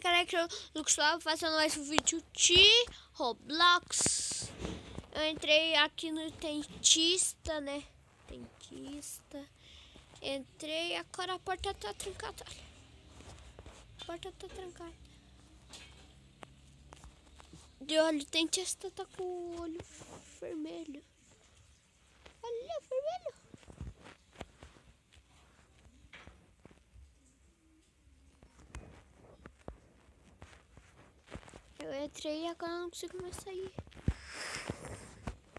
galera, que eu Luxlove fazendo mais um vídeo de Roblox. Eu entrei aqui no dentista, né? Dentista. Entrei, agora a porta tá trancada. A porta tá trancada. De olho, o dentista tá com o olho vermelho. Olha, vermelho. Eu entrei e agora não consigo mais sair.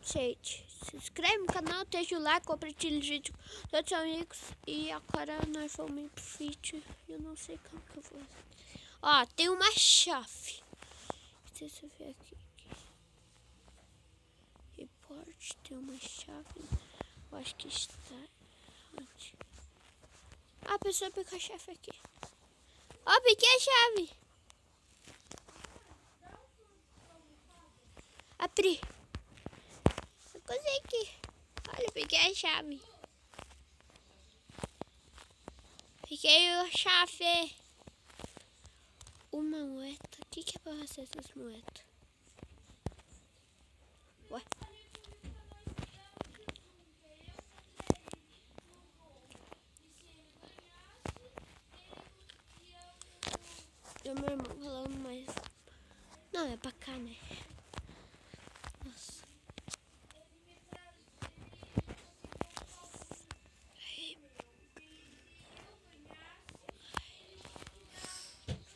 Gente, se inscreve no canal, deixa o like, compartilha o vídeo com os amigos. E agora nós vamos pro vídeo. Eu não sei como que eu vou. Ó, tem uma chave. Deixa eu ver aqui. Report, tem uma chave. Eu acho que está. Onde? Ah, a pessoa pegou a chave aqui. Ó, peguei a chave. Abri. Eu consegui. Olha, peguei a chave. Peguei a chave. Uma moeda. O que, que é pra fazer essas moedas? Ué? Meu irmão falando mais. Não, é pra cá, né? Nossa.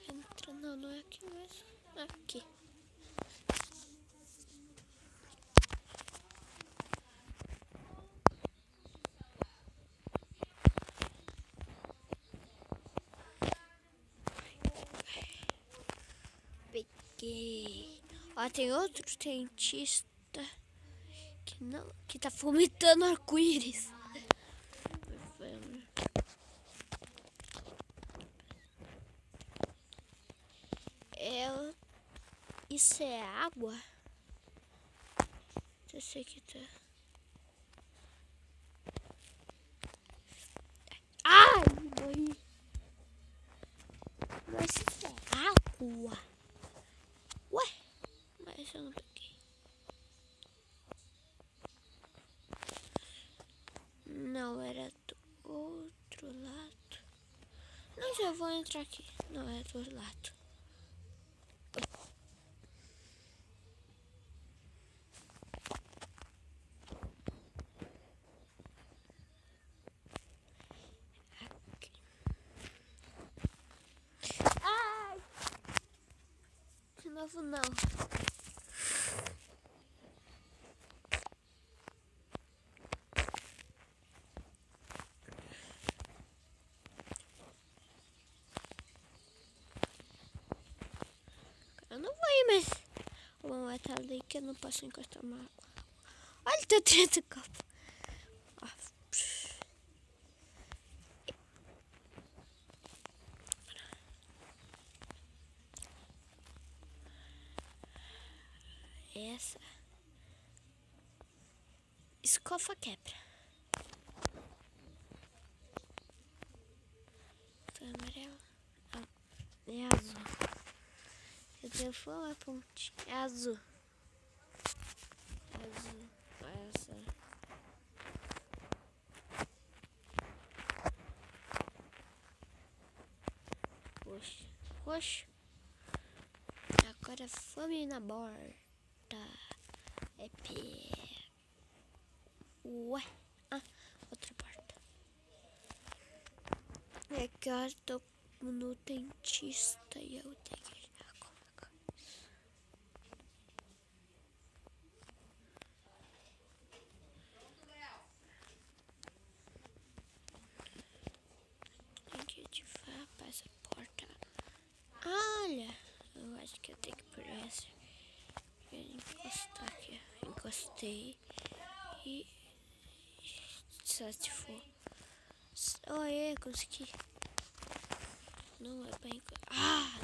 Entra, não, não é aqui mesmo. Aqui. Peguei. Ó, tem outro dentista que não, que tá vomitando arco-íris. É, isso é água? Eu sei que tá. Ai, morri. Mas isso é água? Ué? Mas eu não peguei. Não, era do outro lado. Não, já vou entrar aqui. Não, é do outro lado. Aqui. Ai! De novo não. Eu não ir, mas o mamãe tá ali que eu não posso encostar uma água. Olha, tá dentro do copo. Psh. Essa escova quebra. Foi amarelo? Ah, é azul. Vou a pontinha. É azul. Azul. Essa. Roxo. Roxo. Agora fome na borda. É pé. Ué. Ah, outra porta. É que eu tô no dentista e eu tenho que já colocar. Tem que ativar para essa porta. Olha, eu acho que eu tenho que por essa. Eu encostar aqui. Encostei e desativou. Olha, consegui. Não é pra encostar. Ah!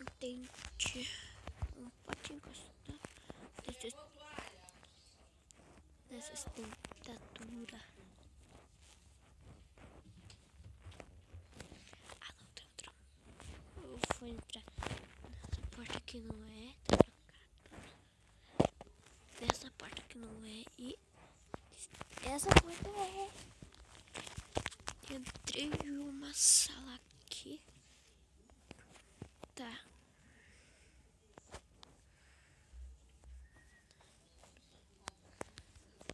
Entendi. Não pode encostar. Nessa, nessa dentadura. entrar aqui não é, tá trancado. Nessa porta aqui não é e essa porta é. Entrei em uma sala aqui. Tá.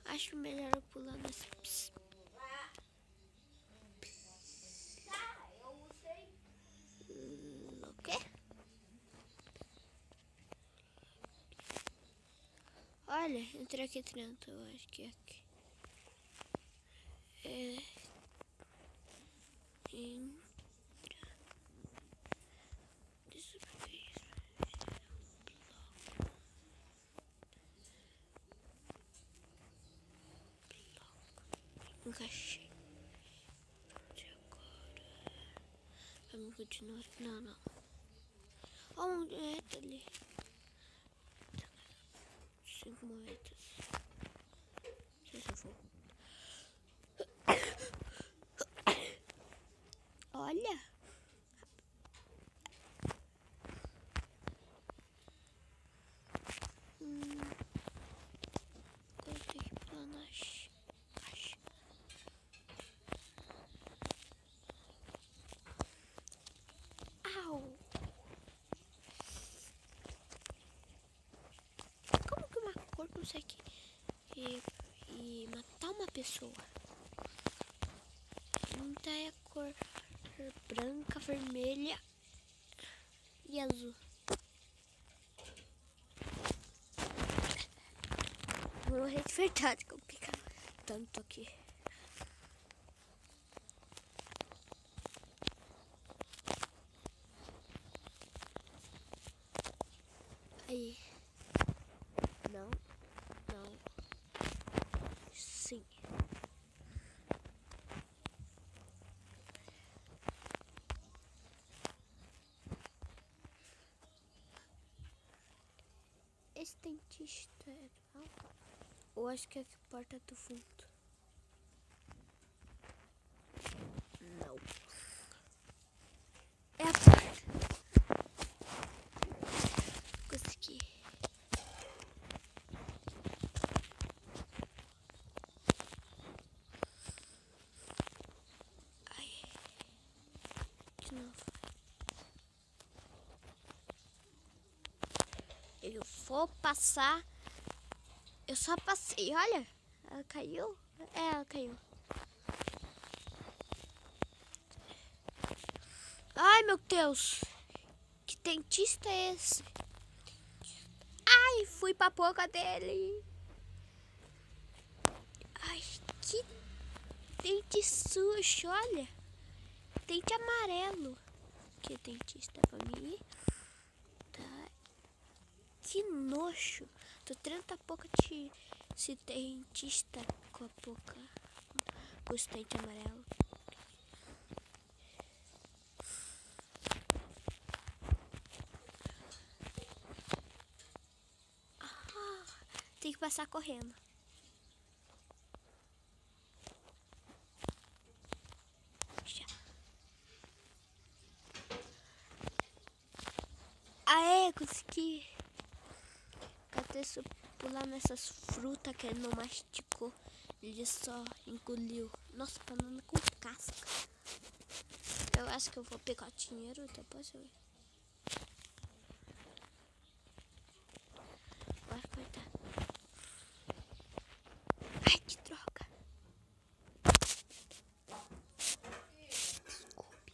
Acho melhor eu pular nessa piscina. O quê? Olha, entrei aqui dentro, eu acho que é aqui. É. Entra. Deixa eu ver isso. Bloco. Bloco. Encaixei. Pronto, agora. Vamos continuar. Não, não. Ó, uma moeda ali. Cinco moedas. Se eu for. Olha. Hum. Coloquei lá na caixa. Au. Como que uma cor consegue e, e matar uma pessoa? Não tá a cor branca, vermelha e azul. Vou morrer de verdade com pica tanto aqui. Aí. Não. Não. Sim. Esse dentista é? Ou acho que é a porta do fundo? Não. É a porta. Consegui. Ai. De novo. Vou passar. Eu só passei, olha. Ela caiu? É, ela caiu. Ai, meu Deus. Que dentista é esse? Ai, fui pra boca dele. Ai, que dente sujo, olha. Dente amarelo. Que dentista pra mim. Que nojo. Tô tentando a boca de se dentista com a boca. Com dentes amarelo. Ah, tem que passar correndo. Aê, consegui. Pular nessas frutas que ele não masticou? Ele só engoliu. Nossa, banana com casca. Eu acho que eu vou pegar dinheiro depois eu ver. Vai cortar. Ai, que droga. Desculpe.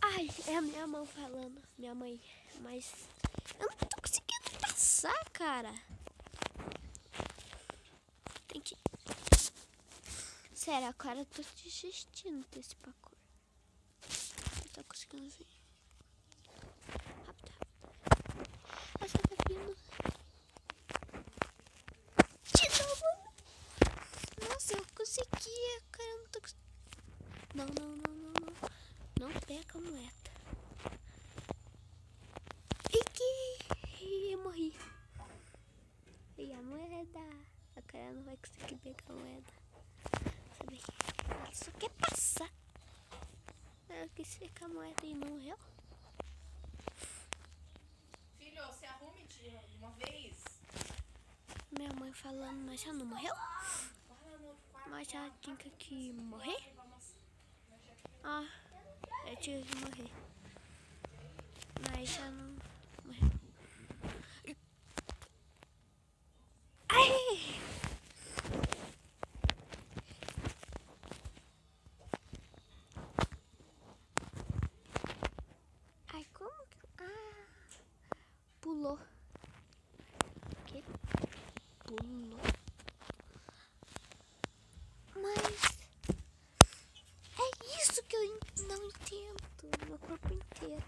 Ai, é a minha mão falando. Minha mãe. Mas eu não tô conseguindo passar, cara. Tem que. Sério, agora eu tô desistindo desse pacote. Não tô conseguindo ver. Rápido, rápido. Essa tá vindo. De novo. Nossa, eu consegui. Cara, eu não tô conseguindo. Não, não, não, não, não. Não pega a moeda. Peguei. Eu morri. E a moeda. A cara não vai conseguir pegar a moeda. daí. Ela só quer passar. Ela quis ficar a moeda e morreu. Filho, se arrume de uma vez. Minha mãe falando, mas ela não morreu? Mas ela tinha que morrer? Ah, eu tinha que morrer. Mas ela não morreu. Ai! Ai, como que. Ah! Pulou. Que? Pulou. Mas. É isso que eu não entendo. Meu corpo inteiro.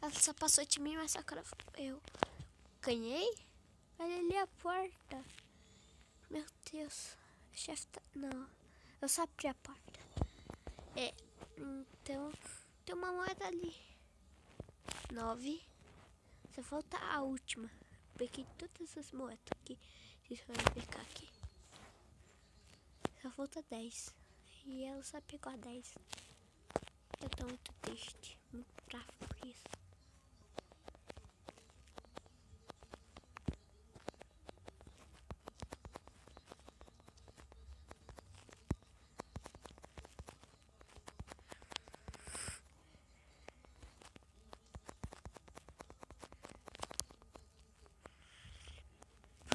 Ela só passou de mim, mas agora eu ganhei. Olha ali a porta. Deus. O chefe tá. Não. Eu só abri a porta. É. Então. Tem uma moeda ali. Nove. Só falta a última. Peguei todas as moedas que vocês foram pegar aqui. Só falta dez. E ela só pegou a dez. Eu tô muito triste. Muito bravo por isso.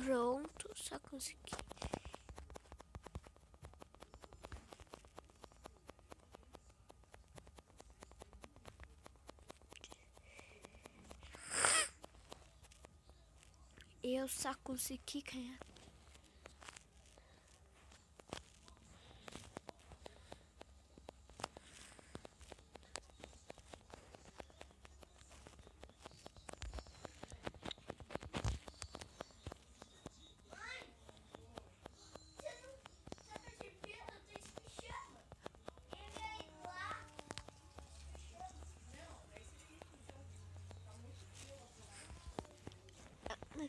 Pronto, só consegui. Eu só consegui ganhar.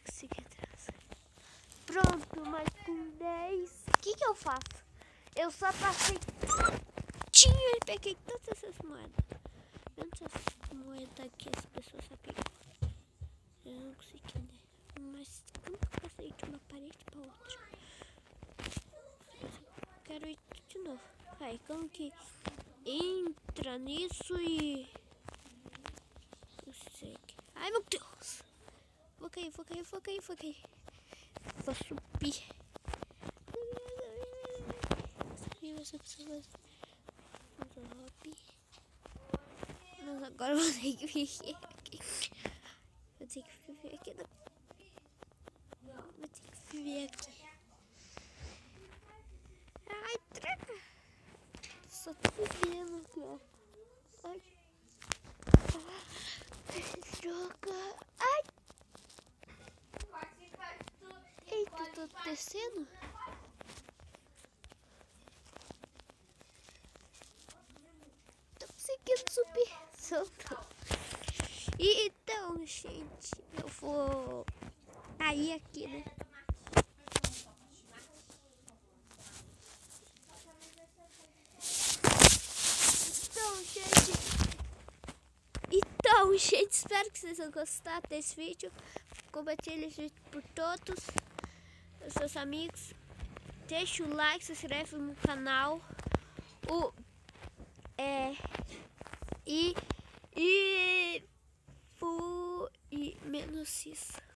Consegui atrás. Pronto, mas com 10. O que, que eu faço? Eu só passei tudinho e peguei todas essas moedas. Menos as moedas que as pessoas só pegou. Eu não consegui, né? Mas como que eu passei de uma parede pra outra? Quero ir de novo. Aí, como que entra nisso e. Ai, meu Deus! Vou cair, vou cair, vou cair, vou cair. Vou subir. Vou subir. Mas agora eu vou ter que vir aqui. Vou ter que vir aqui. Vou ter que vir aqui. Ai, tranca. Só tô vendo aqui, ó. Ai. Droga. Ai. Eu tô conseguindo subir. Soltou. Então, gente, eu vou cair aqui, né? Então, gente. Então, gente, espero que vocês tenham gostado desse vídeo. Compartilhe esse vídeo por todos os seus amigos. Deixa o like, se inscreve no canal. O, é, e, e, fu, e menos isso.